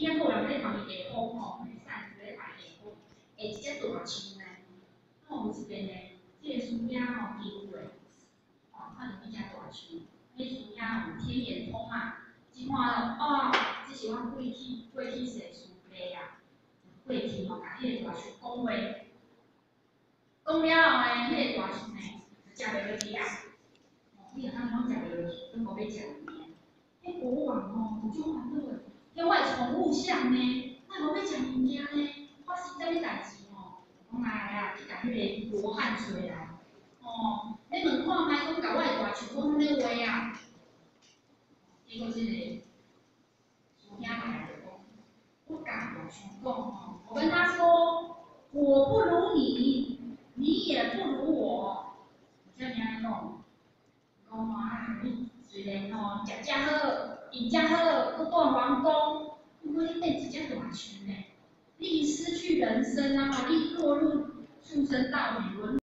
边仔个人咧旁边下风吼，雨伞伫咧排下风，下一只大树呢，吼有一边呢，即个树影吼经过，吼看到一只大树，迄树影有天眼通嘛，即看哦，这是阮过去过去世师伯啊，过去吼甲迄个大树讲话，讲了后呢，迄个大树呢，食袂落去啊，哦，伊个当拢食袂落去，都无要食。迄国王吼，有种烦恼诶，迄我诶宠物像呢，那无要食物件呢，发生啥物代志吼？讲来啊，去甲迄个罗汉找来，哦，你问看卖，讲甲我诶大树讲啥物话啊？结果即个树兄来就讲，我甲大树讲吼，我跟他说，我不如你，你也不如我，这样安尼讲，讲啊，你。虽然吼食遮好，用遮好，搁住皇宫，不过你变一只大树呢，你失去人生啊！你落入畜生道里轮。